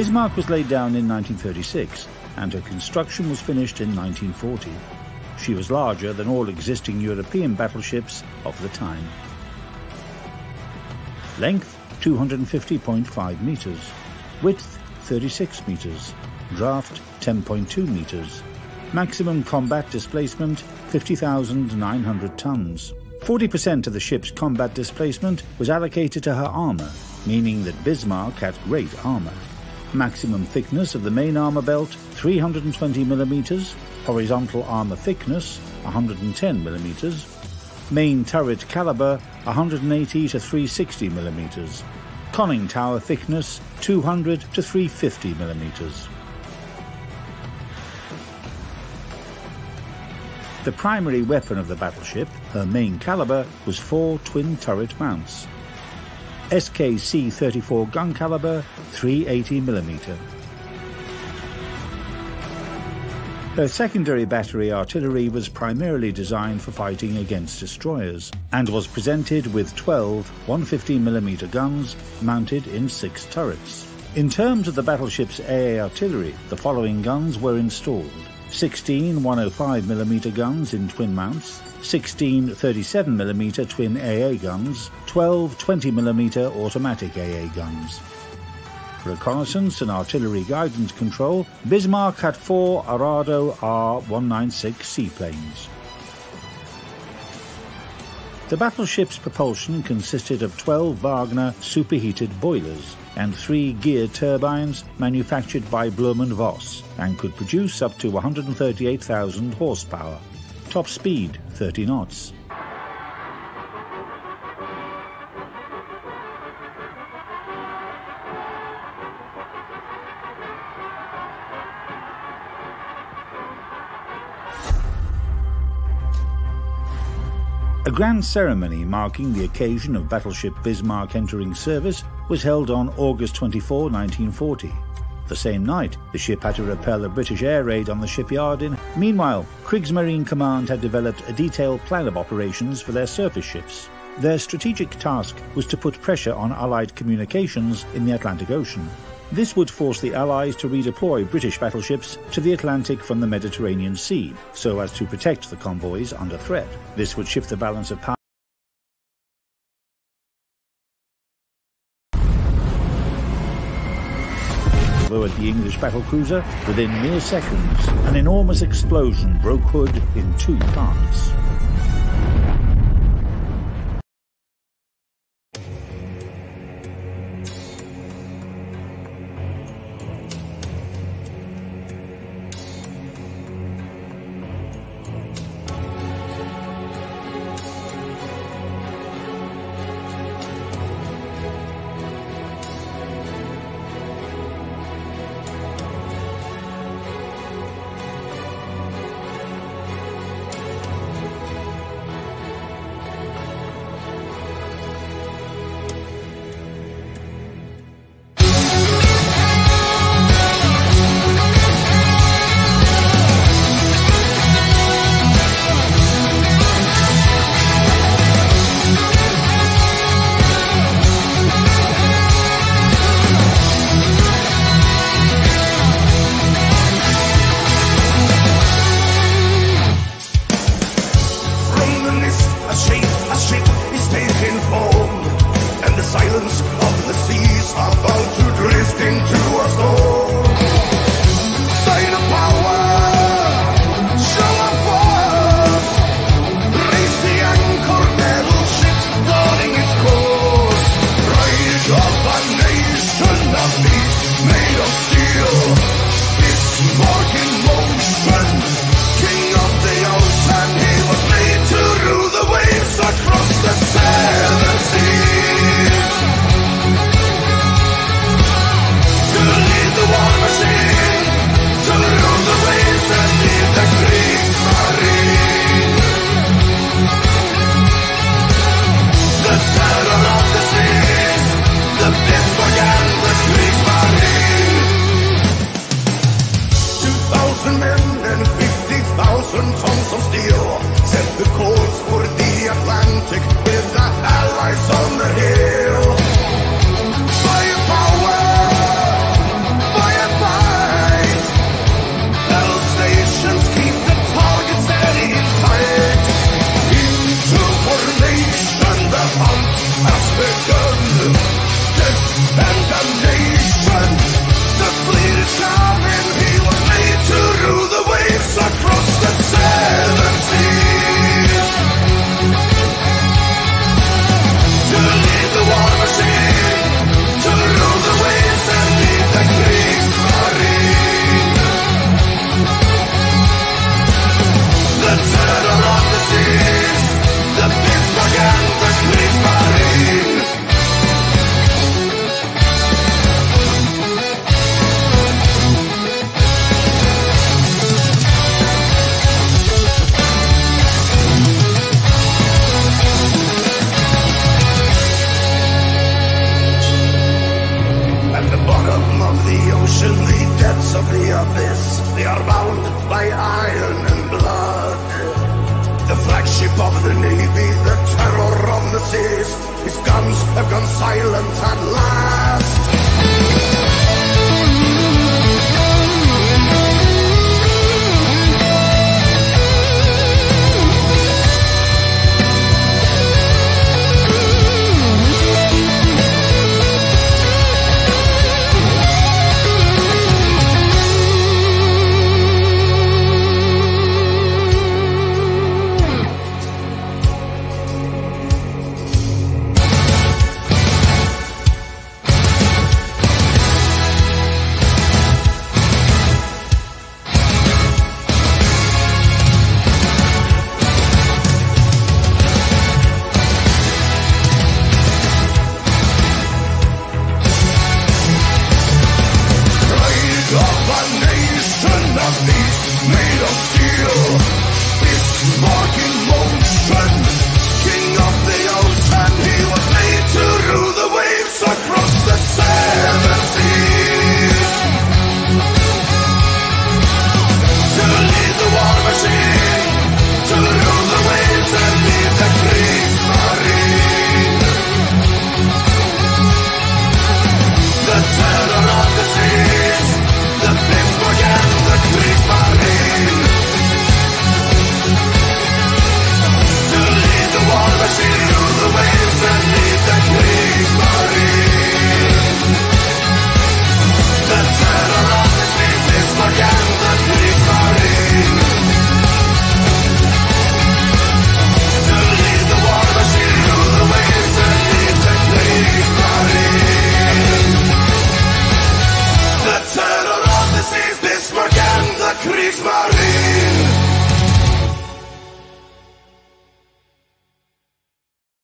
Bismarck was laid down in 1936 and her construction was finished in 1940. She was larger than all existing European battleships of the time. Length 250.5 metres. Width 36 metres. Draft 10.2 metres. Maximum combat displacement 50,900 tons. 40% of the ship's combat displacement was allocated to her armour, meaning that Bismarck had great armour. Maximum thickness of the main armour belt 320 millimeters, horizontal armour thickness 110 millimeters, main turret caliber 180 to 360 millimeters, conning tower thickness 200 to 350 millimeters. The primary weapon of the battleship, her main caliber, was four twin turret mounts. SKC 34 gun caliber 380mm. Her secondary battery artillery was primarily designed for fighting against destroyers and was presented with 12 150mm guns mounted in six turrets. In terms of the battleship's AA artillery, the following guns were installed. 16 105mm guns in twin mounts, 16 37mm twin AA guns, 12 20mm automatic AA guns. For reconnaissance and artillery guidance control, Bismarck had four Arado R-196 seaplanes. The battleship's propulsion consisted of 12 Wagner superheated boilers and three geared turbines manufactured by Blohm & Voss and could produce up to 138,000 horsepower. Top speed 30 knots. A grand ceremony marking the occasion of battleship Bismarck entering service was held on August 24, 1940. The same night, the ship had to repel a British air raid on the shipyard in. Meanwhile, Kriegsmarine Command had developed a detailed plan of operations for their surface ships. Their strategic task was to put pressure on Allied communications in the Atlantic Ocean. This would force the Allies to redeploy British battleships to the Atlantic from the Mediterranean Sea, so as to protect the convoys under threat. This would shift the balance of power. At the English battlecruiser, within mere seconds, an enormous explosion broke Hood in two parts. The depths of the abyss, they are bound by iron and blood. The flagship of the Navy, the terror of the seas, his guns have gone silent at last.